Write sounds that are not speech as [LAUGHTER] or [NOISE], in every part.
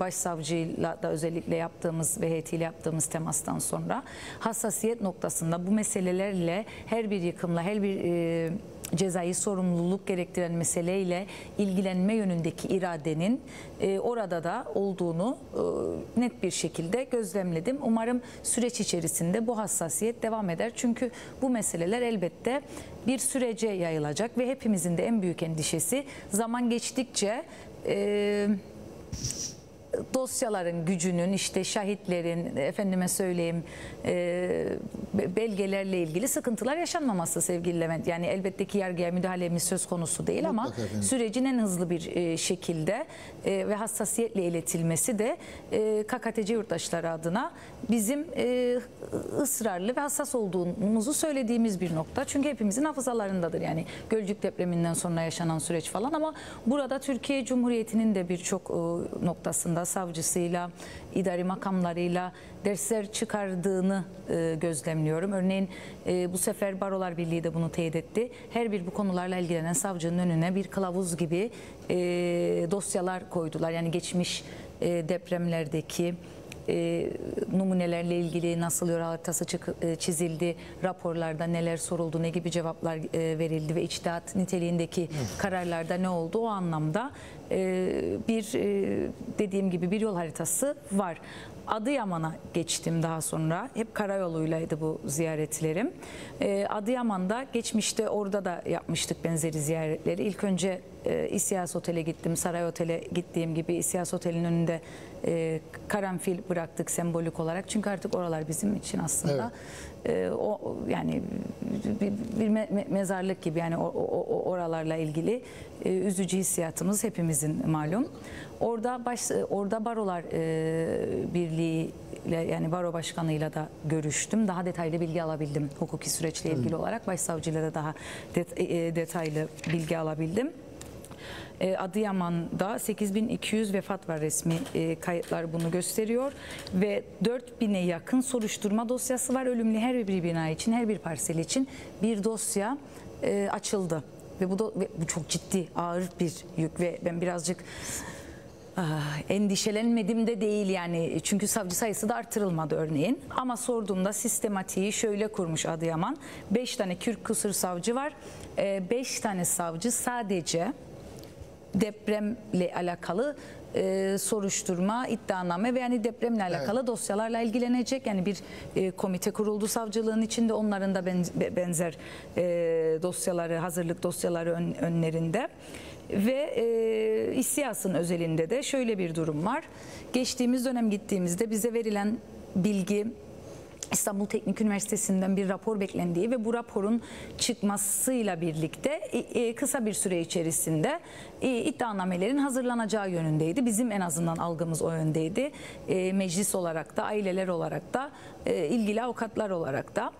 başsavcıyla da özellikle yaptığımız ve heyetiyle yaptığımız temastan sonra hassasiyet noktasında bu meselelerle her bir yıkımla her bir e, cezai sorumluluk gerektiren meseleyle ilgilenme yönündeki iradenin e, orada da olduğunu e, net bir şekilde gözlemledim. Umarım süreç içerisinde bu hassasiyet devam eder. Çünkü bu meseleler elbette bir sürece yayılacak ve hepimizin de en büyük endişesi zaman geçtikçe e, dosyaların gücünün işte şahitlerin efendime söyleyeyim e, belgelerle ilgili sıkıntılar yaşanmaması sevgili Levent. Yani elbette ki yargıya müdahalemiz söz konusu değil ama efendim. sürecin en hızlı bir e, şekilde e, ve hassasiyetle iletilmesi de e, KKTC yurttaşları adına bizim e, ısrarlı ve hassas olduğumuzu söylediğimiz bir nokta. Çünkü hepimizin hafızalarındadır. Yani Gölcük depreminden sonra yaşanan süreç falan ama burada Türkiye Cumhuriyeti'nin de birçok e, noktasında savcısıyla, idari makamlarıyla dersler çıkardığını e, gözlemliyorum. Örneğin e, bu sefer Barolar Birliği de bunu teyit etti. Her bir bu konularla ilgilenen savcının önüne bir kılavuz gibi e, dosyalar koydular. Yani geçmiş e, depremlerdeki e, numunelerle ilgili nasıl yol haritası e, çizildi, raporlarda neler soruldu, ne gibi cevaplar e, verildi ve içtihat niteliğindeki kararlarda ne oldu o anlamda e, bir e, dediğim gibi bir yol haritası var. Adıyaman'a geçtim daha sonra. Hep karayoluylaydı bu ziyaretlerim. E, Adıyaman'da geçmişte orada da yapmıştık benzeri ziyaretleri. İlk önce e, İSİAS Otel'e gittim. Saray Otel'e gittiğim gibi İSİAS Otel'in önünde e, karanfil bıraktık sembolik olarak. Çünkü artık oralar bizim için aslında e, o yani bir, bir me- me- mezarlık gibi yani o, o- oralarla ilgili e, üzücü hissiyatımız hepimizin malum. Orada baş orada barolar e, birliği yani baro başkanıyla da görüştüm. Daha detaylı bilgi alabildim hukuki süreçle ilgili olarak. Başsavcıyla da daha det- e, detaylı bilgi alabildim. E, Adıyaman'da 8200 vefat var resmi e, kayıtlar bunu gösteriyor. Ve 4000'e yakın soruşturma dosyası var. Ölümlü her bir bina için her bir parsel için bir dosya e, açıldı. Ve bu da ve bu çok ciddi ağır bir yük ve ben birazcık Ah, endişelenmedim de değil yani. Çünkü savcı sayısı da artırılmadı örneğin. Ama sorduğumda sistematiği şöyle kurmuş Adıyaman. 5 tane Kürk kusur savcı var. 5 tane savcı sadece depremle alakalı e, soruşturma, iddianame ve yani depremle alakalı dosyalarla ilgilenecek. Yani bir e, komite kuruldu savcılığın içinde onların da ben- be- benzer e, dosyaları, hazırlık dosyaları ön- önlerinde. Ve e, İSİAS'ın özelinde de şöyle bir durum var. Geçtiğimiz dönem gittiğimizde bize verilen bilgi İstanbul Teknik Üniversitesi'nden bir rapor beklendiği ve bu raporun çıkmasıyla birlikte e, e, kısa bir süre içerisinde e, iddianamelerin hazırlanacağı yönündeydi. Bizim en azından algımız o yöndeydi. Meclis olarak da, aileler olarak da, ilgili avukatlar olarak da.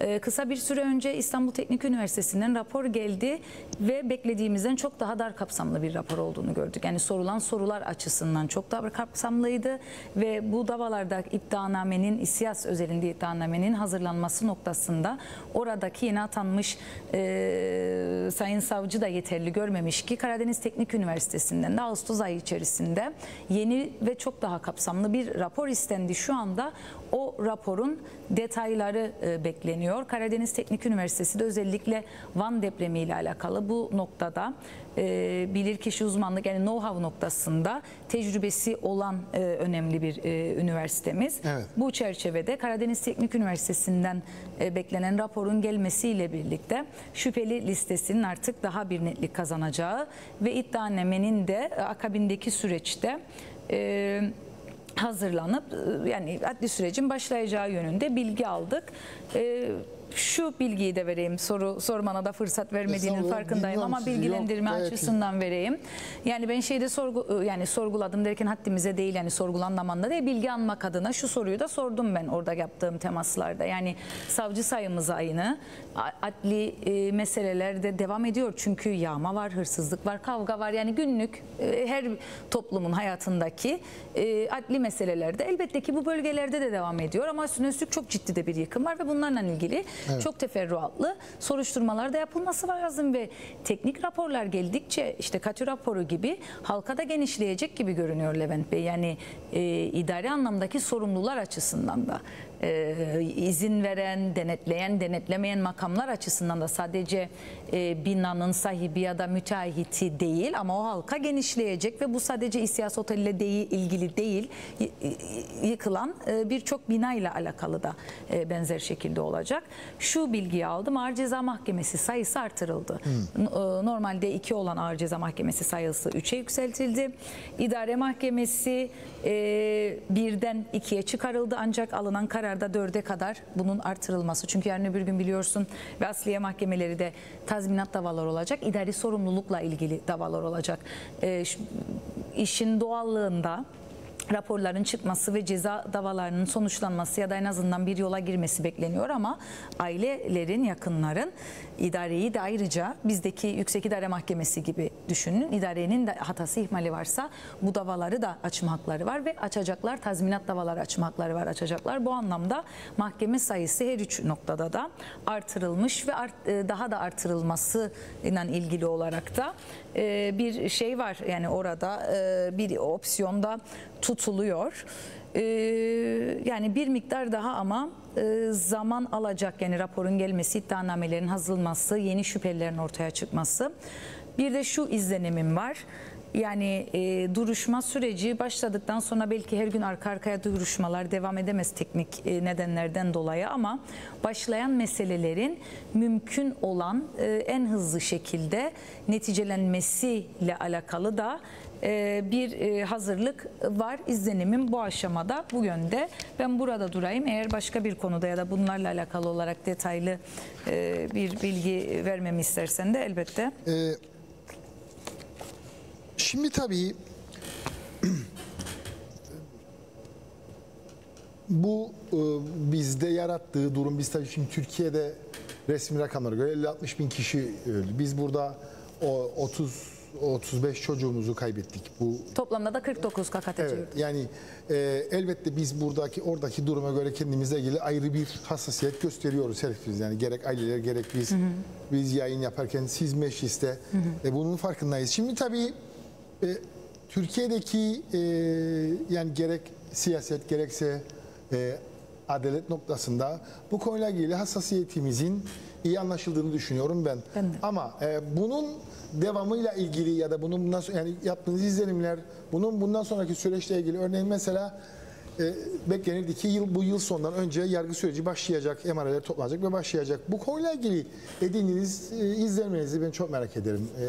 E, Kısa bir süre önce İstanbul Teknik Üniversitesi'nden rapor geldi ve beklediğimizden çok daha dar kapsamlı bir rapor olduğunu gördük. Yani sorulan sorular açısından çok daha kapsamlıydı ve bu davalarda iddianamenin, İSİAS özelinde iddianamenin hazırlanması noktasında oradaki yeni atanmış e, Sayın Savcı da yeterli görmemiş ki Karadeniz Teknik Üniversitesi'nden de Ağustos ayı içerisinde yeni ve çok daha kapsamlı bir rapor istendi. Şu anda o raporun detayları e, bekleniyor. Karadeniz Teknik Üniversitesi de özellikle Van depremi ile alakalı bu noktada e, bilirkişi uzmanlık yani know-how noktasında tecrübesi olan e, önemli bir üniversitemiz. Evet. Bu çerçevede Karadeniz Teknik Üniversitesi'nden beklenen raporun gelmesiyle birlikte şüpheli listesinin artık daha bir netlik kazanacağı ve iddianamenin de akabindeki süreçte e, hazırlanıp e, yani adli sürecin başlayacağı yönünde bilgi aldık. E, şu bilgiyi de vereyim. Soru sormana da fırsat vermediğinin farkındayım ama bilgilendirme Yok, açısından vereyim. Yani ben şeyde sorgu yani sorguladım derken haddimize değil yani sorgulanmamanda değil bilgi almak adına şu soruyu da sordum ben orada yaptığım temaslarda. Yani savcı sayımız aynı. Adli e, meseleler de devam ediyor. Çünkü yağma var, hırsızlık var, kavga var. Yani günlük e, her toplumun hayatındaki e, adli meseleler de elbette ki bu bölgelerde de devam ediyor ama üstüne üstlük çok ciddi de bir yıkım var ve bunlarla ilgili çok teferruatlı soruşturmalar da yapılması lazım ve teknik raporlar geldikçe işte katü raporu gibi halka da genişleyecek gibi görünüyor Levent Bey. Yani e, idari anlamdaki sorumlular açısından da e, izin veren, denetleyen, denetlemeyen makamlar açısından da sadece e, binanın sahibi ya da müteahhiti değil ama o halka genişleyecek ve bu sadece İSİAS Otel ile değil, ilgili değil yıkılan e, birçok bina ile alakalı da e, benzer şekilde olacak. Şu bilgiyi aldım ağır ceza mahkemesi sayısı artırıldı. N- e, Normalde 2 olan ağır ceza mahkemesi sayısı 3'e yükseltildi. İdare mahkemesi e, birden 2'ye çıkarıldı ancak alınan kararda 4'e kadar bunun artırılması. Çünkü yarın öbür gün biliyorsun ve asliye mahkemeleri de tazminat davalar olacak. İdari sorumlulukla ilgili davalar olacak. E, işin doğallığında raporların çıkması ve ceza davalarının sonuçlanması ya da en azından bir yola girmesi bekleniyor ama ailelerin, yakınların idareyi de ayrıca bizdeki Yüksek İdare Mahkemesi gibi düşünün. İdarenin de hatası ihmali varsa bu davaları da açma hakları var ve açacaklar tazminat davaları açma hakları var açacaklar. Bu anlamda mahkeme sayısı her üç noktada da artırılmış ve art- e, daha da artırılması ile ilgili olarak da e, bir şey var. Yani orada e, bir opsiyonda tutuluyor. Yani bir miktar daha ama zaman alacak yani raporun gelmesi, iddianamelerin hazırlanması, yeni şüphelerin ortaya çıkması. Bir de şu izlenimim var. Yani e, duruşma süreci başladıktan sonra belki her gün arka arkaya duruşmalar devam edemez teknik e, nedenlerden dolayı ama başlayan meselelerin mümkün olan e, en hızlı şekilde neticelenmesiyle alakalı da e, bir e, hazırlık var. İzlenimim bu aşamada bu yönde. Ben burada durayım. Eğer başka bir konuda ya da bunlarla alakalı olarak detaylı e, bir bilgi vermemi istersen de elbette. Ee, şimdi tabii [CLEARS THROAT] bu e, bizde yarattığı durum biz tabii şimdi Türkiye'de resmi rakamlara göre 50-60 bin kişi öldü. Biz burada o 30 35 çocuğumuzu kaybettik. Bu Toplamda da 49 KKTC Evet, yani e, elbette biz buradaki oradaki duruma göre kendimize ilgili ayrı bir hassasiyet gösteriyoruz herkes yani gerek aileler gerek biz. Biz yayın yaparken siz mecliste. E, bunun farkındayız. Şimdi tabii e, Türkiye'deki e, yani gerek siyaset gerekse e, adalet noktasında bu konuyla ilgili hassasiyetimizin iyi anlaşıldığını düşünüyorum ben. Ben de. Ama e, bunun devamıyla ilgili ya da bunun bundan yani yaptığınız izlenimler, bunun bundan sonraki süreçle ilgili örneğin mesela e, beklenirdi ki yıl bu yıl sonundan önce yargı süreci başlayacak, emareler toplanacak ve başlayacak. Bu konuyla ilgili edindiğiniz e, izlenmenizi ben çok merak ederim. E,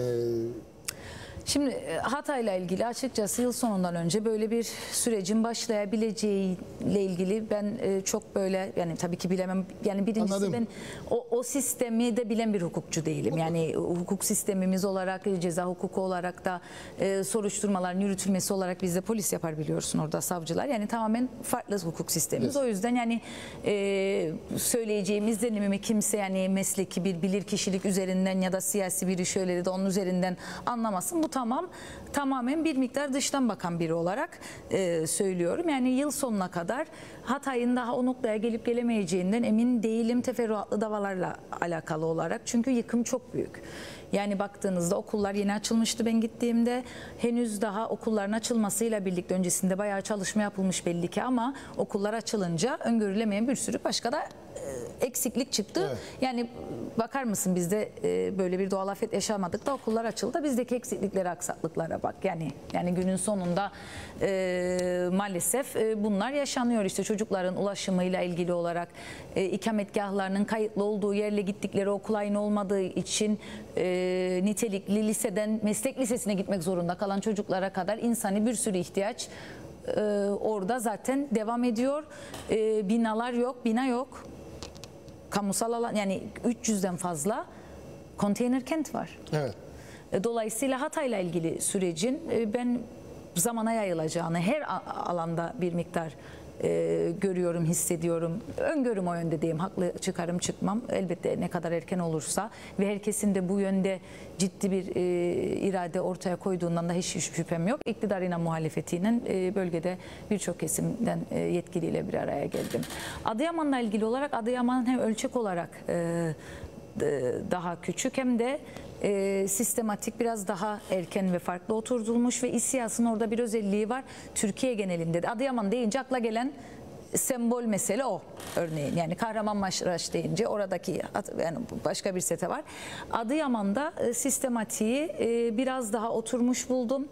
Şimdi e, Hatay'la ilgili açıkçası yıl sonundan önce böyle bir sürecin başlayabileceğiyle ilgili ben e, çok böyle yani tabii ki bilemem. Yani birincisi Anladım. ben o, o sistemi de bilen bir hukukçu değilim. Yani hukuk sistemimiz olarak ceza hukuku olarak da e, soruşturmaların yürütülmesi olarak bizde polis yapar biliyorsun orada savcılar. Yani tamamen farklı hukuk sistemimiz. Evet. O yüzden yani e, söyleyeceğim izlenimimi kimse yani mesleki bir bilir kişilik üzerinden ya da siyasi biri şöyle de onun üzerinden anlamasın. Bu tamam tamamen bir miktar dıştan bakan biri olarak e, söylüyorum. Yani yıl sonuna kadar Hatay'ın daha o noktaya gelip gelemeyeceğinden emin değilim teferruatlı davalarla alakalı olarak. Çünkü yıkım çok büyük. Yani baktığınızda okullar yeni açılmıştı ben gittiğimde. Henüz daha okulların açılmasıyla birlikte öncesinde bayağı çalışma yapılmış belli ki ama okullar açılınca öngörülemeyen bir sürü başka da eksiklik çıktı. Evet. Yani bakar mısın bizde e, böyle bir doğal afet yaşamadık da okullar açıldı. Bizdeki eksikliklere, aksaklıklara bak. Yani yani günün sonunda e, maalesef e, bunlar yaşanıyor. İşte çocukların ulaşımıyla ilgili olarak e, ikametgahlarının kayıtlı olduğu yerle gittikleri okul aynı olmadığı için e, nitelikli liseden meslek lisesine gitmek zorunda kalan çocuklara kadar insani bir sürü ihtiyaç e, orada zaten devam ediyor. E, binalar yok, bina yok kamusal alan yani 300'den fazla konteyner kent var. evet. E, Dolayısıyla Hatay'la ilgili sürecin e, ben zamana yayılacağını, her alanda bir miktar e, görüyorum, hissediyorum. Öngörüm o yönde diyeyim. Haklı çıkarım çıkmam. Elbette ne kadar erken olursa ve herkesin de bu yönde ciddi bir e, irade ortaya koyduğundan da hiç şüphem yok. İktidarıyla muhalefetiyle e, bölgede birçok kesimden e, yetkiliyle bir araya geldim. Adıyaman'la ilgili olarak Adıyaman hem ölçek olarak e, daha küçük hem de e, sistematik biraz daha erken ve farklı oturtulmuş ve İSİAS'ın orada bir özelliği var. Türkiye genelinde de Adıyaman deyince akla gelen sembol mesele o örneğin. Yani Kahramanmaraş deyince oradaki yani başka bir sete var. Adıyaman'da e, sistematiği e, biraz daha oturmuş buldum.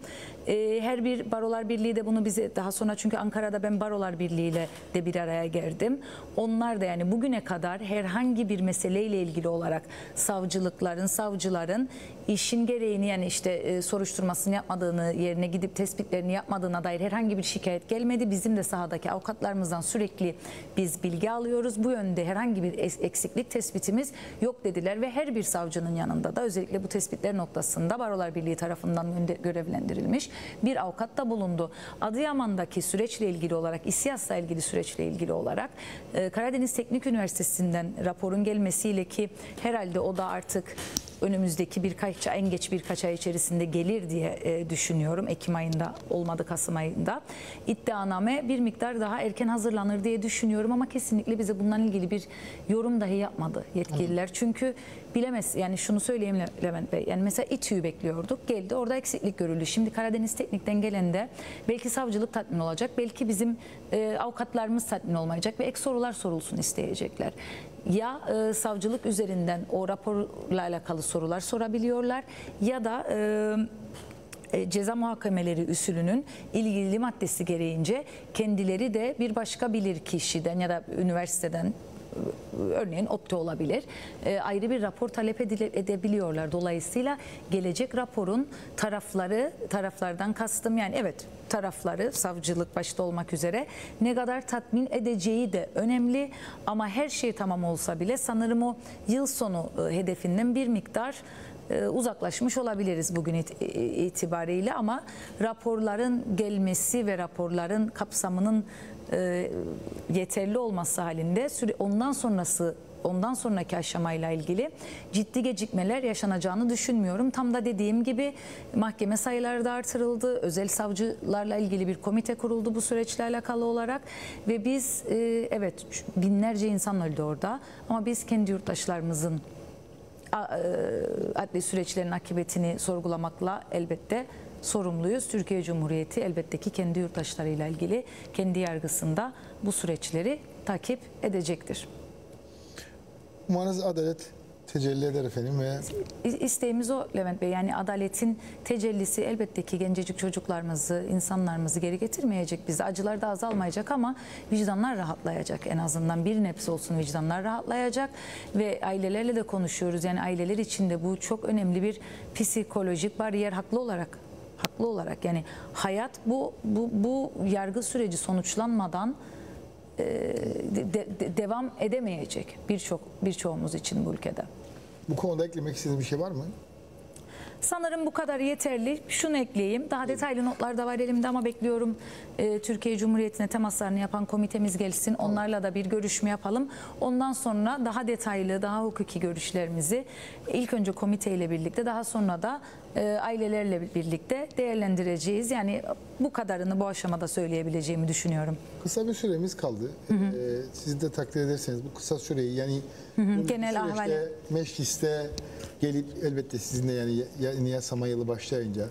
E, Her bir Barolar Birliği de bunu bize daha sonra çünkü Ankara'da ben Barolar Birliği ile de bir araya geldim. Onlar da yani bugüne kadar herhangi bir meseleyle ilgili olarak savcılıkların, savcıların işin gereğini yani işte e, soruşturmasını yapmadığını, yerine gidip tespitlerini yapmadığına dair herhangi bir şikayet gelmedi. Bizim de sahadaki avukatlarımızdan sürekli biz bilgi alıyoruz. Bu yönde herhangi bir eksiklik tespitimiz yok dediler ve her bir savcının yanında da özellikle bu tespitler noktasında Barolar Birliği tarafından görevlendirilmiş bir avukat da bulundu. Adıyaman'daki süreçle ilgili olarak, İSİAS'la ilgili süreçle ilgili olarak e, Karadeniz Teknik Üniversitesi'nden raporun gelmesiyle ki herhalde o da artık önümüzdeki birkaç en geç birkaç ay içerisinde gelir diye e, düşünüyorum. Ekim ayında olmadı Kasım ayında. İddianame bir miktar daha erken hazırlanır diye düşünüyorum ama kesinlikle bize bundan ilgili bir yorum dahi yapmadı yetkililer. Çünkü bilemez yani şunu söyleyeyim Le- Levent Bey. Yani mesela İTÜ'yü bekliyorduk. Geldi orada eksiklik görüldü. Şimdi Karadeniz Teknik'ten gelen de belki savcılık tatmin olacak. Belki bizim e, avukatlarımız tatmin olmayacak ve ek sorular sorulsun isteyecekler ya e, savcılık üzerinden o raporla alakalı sorular sorabiliyorlar ya da e, e, ceza muhakemeleri usulünün ilgili maddesi gereğince kendileri de bir başka bilir kişiden ya da üniversiteden örneğin ODTÜ olabilir. E, ayrı bir rapor talep edebiliyorlar. Dolayısıyla gelecek raporun tarafları taraflardan kastım yani evet tarafları savcılık başta olmak üzere ne kadar tatmin edeceği de önemli. Ama her şey tamam olsa bile sanırım o yıl sonu e, hedefinden bir miktar e, uzaklaşmış olabiliriz bugün itibariyle. Ama raporların gelmesi ve raporların kapsamının e, yeterli olması halinde ondan sonrası ondan sonraki aşamayla ilgili ciddi gecikmeler yaşanacağını düşünmüyorum. Tam da dediğim gibi mahkeme sayıları da artırıldı. Özel savcılarla ilgili bir komite kuruldu bu süreçle alakalı olarak ve biz e, evet binlerce insan öldü orada ama biz kendi yurttaşlarımızın e, adli süreçlerin akıbetini sorgulamakla elbette sorumluyuz. Türkiye Cumhuriyeti elbette ki kendi yurttaşlarıyla ilgili kendi yargısında bu süreçleri takip edecektir. Umarız adalet tecelli eder efendim ve İsteğimiz o Levent Bey. Yani adaletin tecellisi elbette ki gencecik çocuklarımızı, insanlarımızı geri getirmeyecek bize. Acılar da azalmayacak ama vicdanlar rahatlayacak en azından. Bir nebze olsun vicdanlar rahatlayacak ve ailelerle de konuşuyoruz. Yani aileler için de bu çok önemli bir psikolojik bariyer haklı olarak haklı olarak yani hayat bu bu bu yargı süreci sonuçlanmadan e, de- de- devam edemeyecek birçok birçoğumuz için bu ülkede. bu konuda eklemek istediğiniz bir şey var mı? Sanırım bu kadar yeterli. Şunu ekleyeyim. Daha detaylı notlar da var elimde ama bekliyorum e, Türkiye Cumhuriyeti'ne temaslarını yapan komitemiz gelsin. Onlarla da bir görüşme yapalım. Ondan sonra daha detaylı, daha hukuki görüşlerimizi ilk önce komiteyle birlikte daha sonra da e, ailelerle birlikte değerlendireceğiz. Yani bu kadarını bu aşamada söyleyebileceğimi düşünüyorum. Kısa bir süremiz kaldı. Ee, siz de takdir ederseniz bu kısa süreyi yani bu Genel süreçte ahval- mecliste gelip elbette sizinle yani yeni yasama yılı başlayınca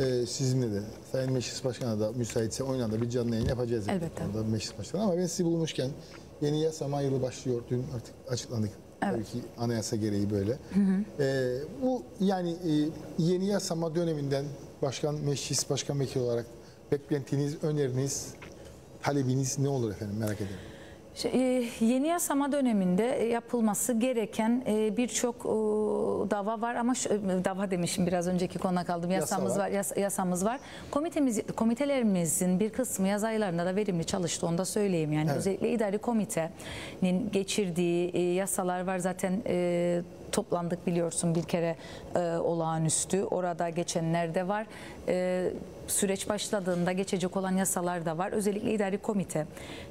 e, sizinle de Sayın Meclis Başkanı da müsaitse oynanda bir canlı yayın yapacağız. Elbette. Meclis Başkanı ama ben sizi bulmuşken yeni yasama yılı başlıyor. Dün artık açıklandık. Tabii ki anayasa gereği böyle. Ee, bu yani e, yeni yasama döneminden başkan, meclis, başkan vekili olarak beklentiniz, öneriniz, talebiniz ne olur efendim merak ederim. Şey, e, Yeni yasama döneminde yapılması gereken e, birçok e, dava var ama şu- dava demişim biraz önceki konuda kaldım. Yasa Yasamız var. var, yas- yasamız var. Komitemiz komitelerimizin bir kısmı yaz aylarında da verimli çalıştı onu da söyleyeyim. Yani Evet. özellikle idari komitenin geçirdiği yasalar var zaten toplandık biliyorsun bir kere e, olağanüstü. Orada geçenler de var. E, süreç başladığında geçecek olan yasalar da var. Özellikle idari komite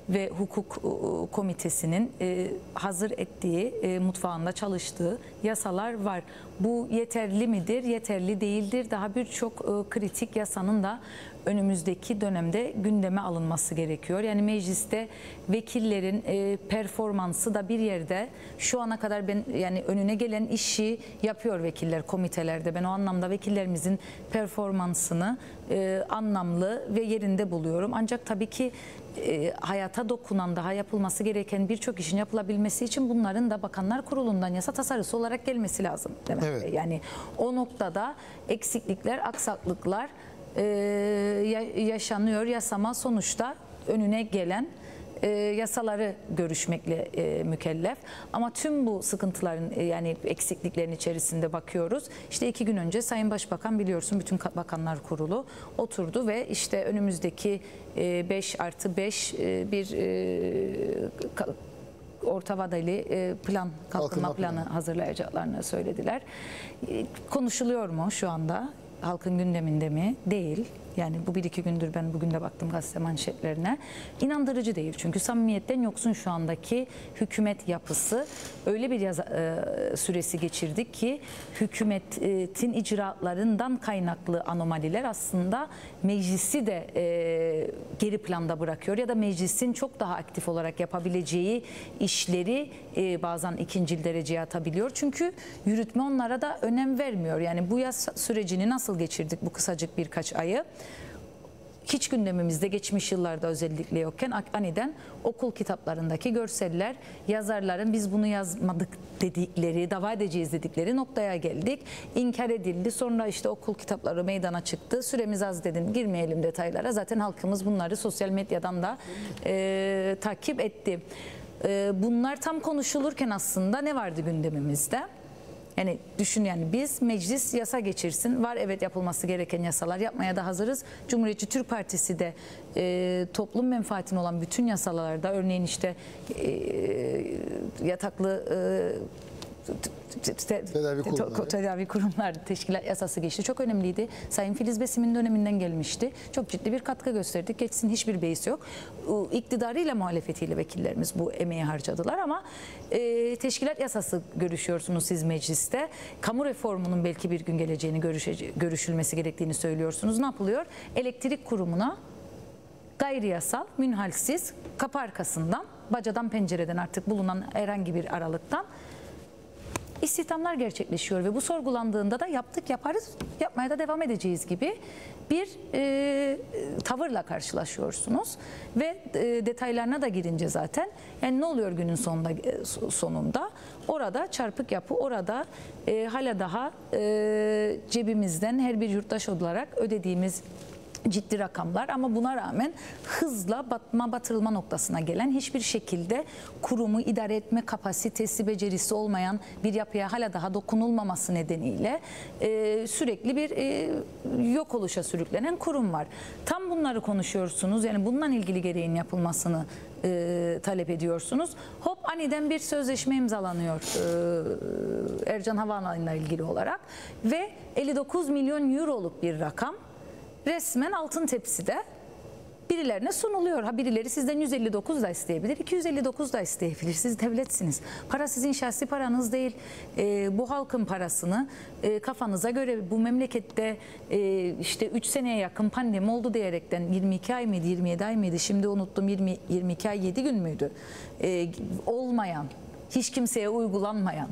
ve hukuk e, komitesinin e, hazır ettiği, e, mutfağında çalıştığı yasalar var. Bu yeterli midir? Yeterli değildir. Daha birçok e, kritik yasanın da önümüzdeki dönemde gündeme alınması gerekiyor. Yani mecliste vekillerin e, performansı da bir yerde şu ana kadar ben yani önüne gelen işi yapıyor vekiller komitelerde. Ben o anlamda vekillerimizin performansını e, anlamlı ve yerinde buluyorum. Ancak tabii ki e, hayata dokunan daha yapılması gereken birçok işin yapılabilmesi için bunların da Bakanlar Kurulu'ndan yasa tasarısı olarak gelmesi lazım. Demek Evet. Yani o noktada eksiklikler, aksaklıklar e, ya- yaşanıyor. Yasama sonuçta önüne gelen e, yasaları görüşmekle e, mükellef. Ama tüm bu sıkıntıların e, yani eksikliklerin içerisinde bakıyoruz. İşte iki gün önce Sayın Başbakan biliyorsun bütün Ka- Bakanlar Kurulu oturdu ve işte önümüzdeki 5 artı 5 bir e, orta vadeli e, plan kalkınma Kalkınma planı planı. hazırlayacaklarını söylediler. E, Konuşuluyor mu şu anda? Halkın gündeminde mi? Değil. Yani bu bir iki gündür ben bugün de baktım gazete manşetlerine. İnandırıcı değil. Çünkü samimiyetten yoksun şu andaki hükümet yapısı. Öyle bir yaza- e, süresi geçirdik ki hükümetin icraatlarından kaynaklı anomaliler aslında meclisi de e, geri planda bırakıyor ya da meclisin çok daha aktif olarak yapabileceği işleri e, bazen ikincil dereceye atabiliyor. Çünkü yürütme onlara da önem vermiyor. Yani bu yaz sürecini nasıl geçirdik bu kısacık birkaç ayı? Hiç gündemimizde geçmiş yıllarda özellikle yokken aniden okul kitaplarındaki görseller yazarların biz bunu yazmadık dedikleri, dava edeceğiz dedikleri noktaya geldik. İnkar edildi. Sonra işte okul kitapları meydana çıktı. Süremiz az dedin. Girmeyelim detaylara. Zaten halkımız bunları sosyal medyadan da e, takip etti. E, bunlar tam konuşulurken aslında ne vardı gündemimizde? Yani düşün yani biz meclis yasa geçirsin. Var evet yapılması gereken yasalar yapmaya da hazırız. Cumhuriyetçi Türk Partisi de e, toplum menfaatine olan bütün yasalarda örneğin işte e, yataklı e, Tedavi te- kurumları. tedavi kurumlar teşkilat yasası geçti. Çok önemliydi. Sayın Filiz Besim'in döneminden gelmişti. Çok ciddi bir katkı gösterdik. Geçsin hiçbir beis yok. İktidarıyla muhalefetiyle vekillerimiz bu emeği harcadılar ama e, teşkilat yasası görüşüyorsunuz siz mecliste. Kamu reformunun belki bir gün geleceğini görüşece- görüşülmesi gerektiğini söylüyorsunuz. Ne yapılıyor? Elektrik kurumuna gayri yasal, münhalsiz, kapı arkasından, bacadan pencereden artık bulunan herhangi bir aralıktan istihdamlar gerçekleşiyor ve bu sorgulandığında da yaptık yaparız yapmaya da devam edeceğiz gibi bir e, tavırla karşılaşıyorsunuz. Ve e, detaylarına da girince zaten yani ne oluyor günün sonunda e, sonunda? Orada çarpık yapı orada e, hala daha e, cebimizden her bir yurttaş olarak ödediğimiz ciddi rakamlar ama buna rağmen hızla batma batırılma noktasına gelen hiçbir şekilde kurumu idare etme kapasitesi becerisi olmayan bir yapıya hala daha dokunulmaması nedeniyle e, sürekli bir e, yok oluşa sürüklenen kurum var. Tam bunları konuşuyorsunuz yani bununla ilgili gereğin yapılmasını e, talep ediyorsunuz. Hop aniden bir sözleşme imzalanıyor e, Ercan Havaalanı'yla ilgili olarak ve 59 milyon euroluk bir rakam resmen altın tepside birilerine sunuluyor. Ha birileri sizden 159 da isteyebilir, 259 da isteyebilir. Siz devletsiniz. Para sizin şahsi paranız değil. Ee, bu halkın parasını e, kafanıza göre bu memlekette e, işte 3 seneye yakın pandemi oldu diyerekten 22 ay mıydı, 27 ay mıydı? Şimdi unuttum 20 22 ay 7 gün müydü? Ee, olmayan, hiç kimseye uygulanmayan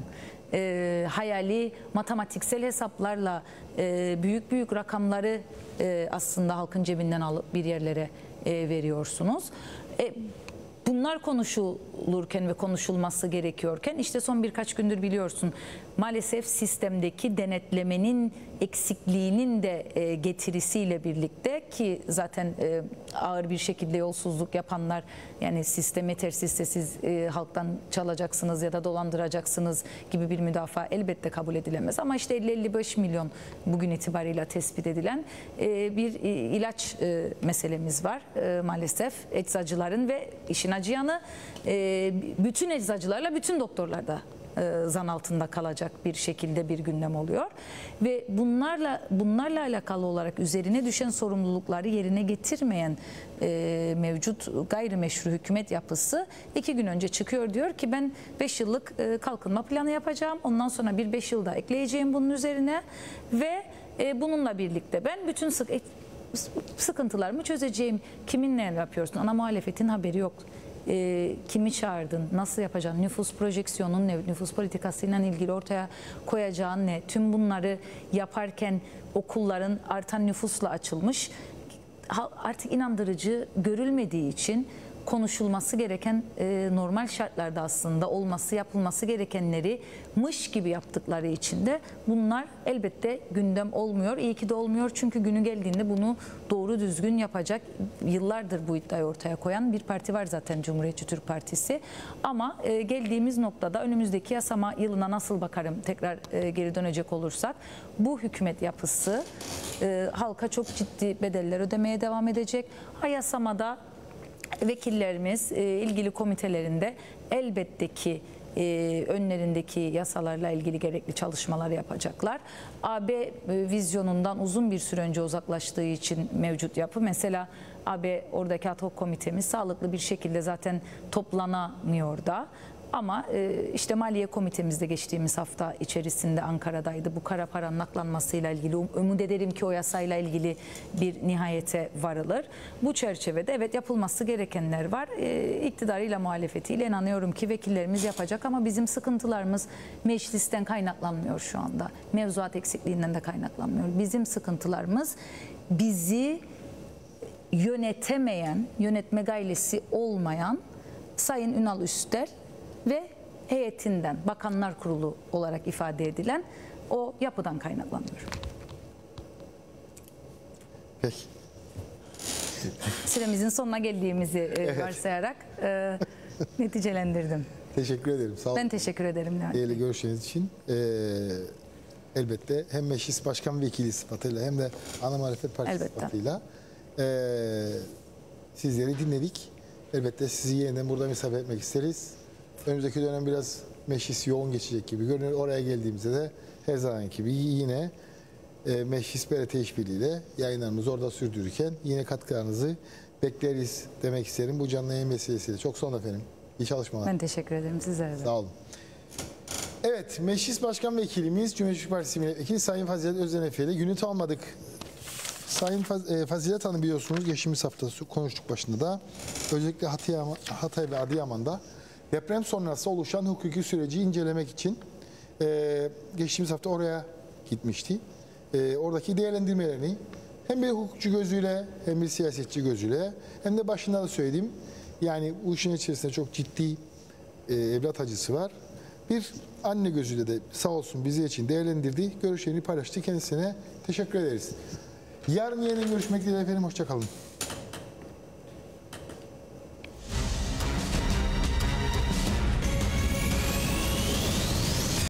e, hayali matematiksel hesaplarla e, büyük büyük rakamları e, aslında halkın cebinden alıp bir yerlere e, veriyorsunuz. E, bunlar konuşulurken ve konuşulması gerekiyorken işte son birkaç gündür biliyorsun maalesef sistemdeki denetlemenin eksikliğinin de e, getirisiyle birlikte ki zaten e, ağır bir şekilde yolsuzluk yapanlar yani sistem yetersizse siz e, halktan çalacaksınız ya da dolandıracaksınız gibi bir müdafaa elbette kabul edilemez. Ama işte 50-55 milyon bugün itibariyle tespit edilen bir ilaç meselemiz var maalesef. Eczacıların ve işin acıyanı bütün eczacılarla bütün doktorlar da e, zan altında kalacak bir şekilde bir gündem oluyor ve bunlarla bunlarla alakalı olarak üzerine düşen sorumlulukları yerine getirmeyen e, mevcut gayrimeşru hükümet yapısı iki gün önce çıkıyor diyor ki ben 5 yıllık e, kalkınma planı yapacağım ondan sonra bir 5 yılda ekleyeceğim bunun üzerine ve e, bununla birlikte ben bütün sık e, sıkıntılarımı çözeceğim. Kiminle yapıyorsun? Ana muhalefetin haberi yok. E, kimi çağırdın? Nasıl yapacaksın? Nüfus projeksiyonun ne? Nüfus politikasıyla ilgili ortaya koyacağın ne? Tüm bunları yaparken okulların artan nüfusla açılmış. Artık inandırıcı görülmediği için konuşulması gereken e, normal şartlarda aslında olması yapılması gerekenleri mış gibi yaptıkları için de bunlar elbette gündem olmuyor. İyi ki de olmuyor çünkü günü geldiğinde bunu doğru düzgün yapacak yıllardır bu iddiayı ortaya koyan bir parti var zaten Cumhuriyetçi Türk Partisi. Ama e, geldiğimiz noktada önümüzdeki yasama yılına nasıl bakarım tekrar e, geri dönecek olursak bu hükümet yapısı e, halka çok ciddi bedeller ödemeye devam edecek. Ha yasamada vekillerimiz e, ilgili komitelerinde elbette ki e, önlerindeki yasalarla ilgili gerekli çalışmalar yapacaklar. AB e, vizyonundan uzun bir süre önce uzaklaştığı için mevcut yapı mesela AB oradaki ad hoc komitemiz sağlıklı bir şekilde zaten toplanamıyor da. Ama e, işte Maliye Komitemizde geçtiğimiz hafta içerisinde Ankara'daydı. Bu kara paranın aklanmasıyla ilgili um- umut ederim ki o yasayla ilgili bir nihayete varılır. Bu çerçevede evet yapılması gerekenler var. E, iktidarıyla muhalefetiyle inanıyorum ki vekillerimiz yapacak ama bizim sıkıntılarımız meclisten kaynaklanmıyor şu anda. Mevzuat eksikliğinden de kaynaklanmıyor. Bizim sıkıntılarımız bizi yönetemeyen, yönetme gaylesi olmayan Sayın Ünal Üstel ve heyetinden, Bakanlar Kurulu olarak ifade edilen o yapıdan kaynaklanıyor. Peki. Süremizin sonuna geldiğimizi e, varsayarak e, [LAUGHS] neticelendirdim. Teşekkür ederim. Sağ olun. Ben teşekkür ederim. Değerli görüşleriniz için. Ee, elbette hem meclis başkan vekili sıfatıyla hem de ana muhalefet partisi Elbette. sıfatıyla ee, sizleri dinledik. Elbette sizi yeniden burada misafir etmek isteriz. Önümüzdeki dönem biraz meclis yoğun geçecek gibi görünüyor. Oraya geldiğimizde de her zaman gibi yine e, meclis BRT işbirliğiyle yayınlarımızı orada sürdürürken yine katkılarınızı bekleriz demek isterim. Bu canlı yayın meselesiyle. Çok olun efendim. İyi çalışmalar. Ben teşekkür ederim sizlere de. Sağ olun. Evet, Meclis Başkan Vekilimiz Cumhuriyet Partisi Milletvekili Sayın Fazilet Özdenefe ile günü almadık. Sayın Faz- e, Fazilet Hanım biliyorsunuz geçtiğimiz hafta konuştuk başında da özellikle Hatay, Hatay ve Adıyaman'da deprem sonrası oluşan hukuki süreci incelemek için e, geçtiğimiz hafta oraya gitmişti. E, oradaki değerlendirmelerini hem bir hukukçu gözüyle hem bir siyasetçi gözüyle hem de başında da söylediğim yani bu işin içerisinde çok ciddi e, evlat acısı var. Bir anne gözüyle de sağ olsun bizi için değerlendirdi. Görüşlerini paylaştı. Kendisine teşekkür ederiz. Yarın yeniden görüşmek dileğiyle efendim. Hoşçakalın.